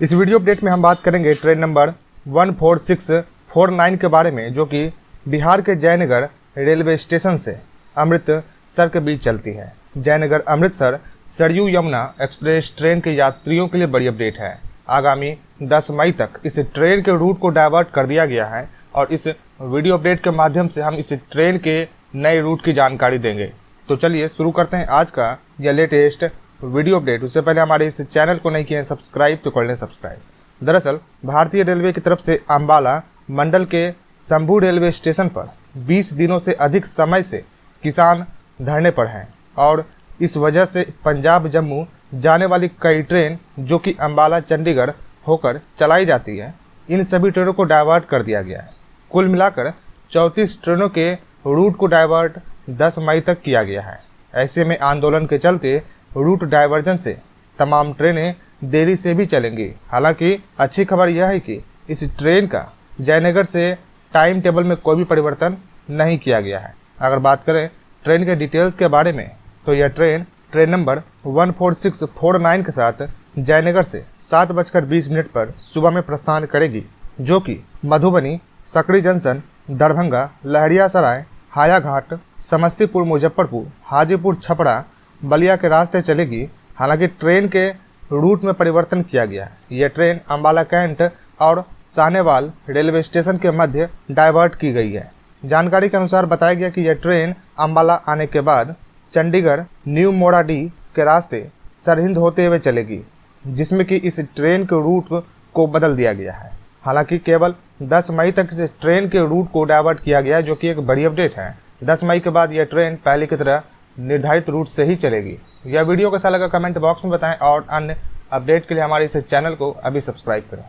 इस video update में हम बात करेंगे ट्रेन नंबर 14649 के बारे में, जो कि बिहार के जयनगर रेलवे स्टेशन से अमृतसर के बीच चलती है। जयनगर अमृतसर सरयू यमुना एक्सप्रेस ट्रेन के यात्रियों के लिए बड़ी अपडेट है। आगामी 10 मई तक इस ट्रेन के रूट को डाइवर्ट कर दिया गया है और इस वीडियो अपडेट के माध्यम से हम इस ट्रेन के नए रूट की जानकारी देंगे। तो चलिए शुरू करते हैं आज का यह लेटेस्ट वीडियो अपडेट। उससे पहले हमारे इस चैनल को नहीं किए हैं सब्सक्राइब तो कर लें सब्सक्राइब। दरअसल, भारतीय रेलवे की तरफ़ से अम्बाला मंडल के शंभू रेलवे स्टेशन पर 20 दिनों से अधिक समय से किसान धरने पर हैं और इस वजह से पंजाब जम्मू जाने वाली कई ट्रेन, जो कि अम्बाला चंडीगढ़ होकर चलाई जाती है, इन सभी ट्रेनों को डाइवर्ट कर दिया गया है। कुल मिलाकर चौंतीस ट्रेनों के रूट को डाइवर्ट 10 मई तक किया गया है। ऐसे में आंदोलन के चलते रूट डाइवर्जन से। तमाम ट्रेनें देरी से भी चलेंगी। हालाँकि, अच्छी खबर यह है कि इस ट्रेन का जयनगर से टाइम टेबल में कोई भी परिवर्तन नहीं किया गया है। अगर बात करें ट्रेन के डिटेल्स के बारे में तो यह ट्रेन ट्रेन नंबर 14649 के साथ जयनगर से सात बजकर बीस मिनट पर सुबह में प्रस्थान करेगी, जो कि मधुबनी सकड़ी जंक्शन, दरभंगा लहरिया सराय हायाघाट, समस्तीपुर, मुजफ्फरपुर, हाजीपुर, छपरा बलिया के रास्ते चलेगी। हालाँकि ट्रेन के रूट में परिवर्तन किया गया है। यह ट्रेन अम्बाला कैंट और सानेवाल रेलवे स्टेशन के मध्य डाइवर्ट की गई है। जानकारी के अनुसार बताया गया कि यह ट्रेन अम्बाला आने के बाद चंडीगढ़ न्यू मोराडी के रास्ते सरहिंद होते हुए चलेगी, जिसमें कि इस ट्रेन के रूट को बदल दिया गया है। हालाँकि केवल 10 मई तक इस ट्रेन के रूट को डाइवर्ट किया गया जो कि एक बड़ी अपडेट है। 10 मई के बाद यह ट्रेन पहले की तरह निर्धारित रूट से ही चलेगी। यह वीडियो कैसा लगा कमेंट बॉक्स में बताएँ और अन्य अपडेट के लिए हमारे इस चैनल को अभी सब्सक्राइब करें।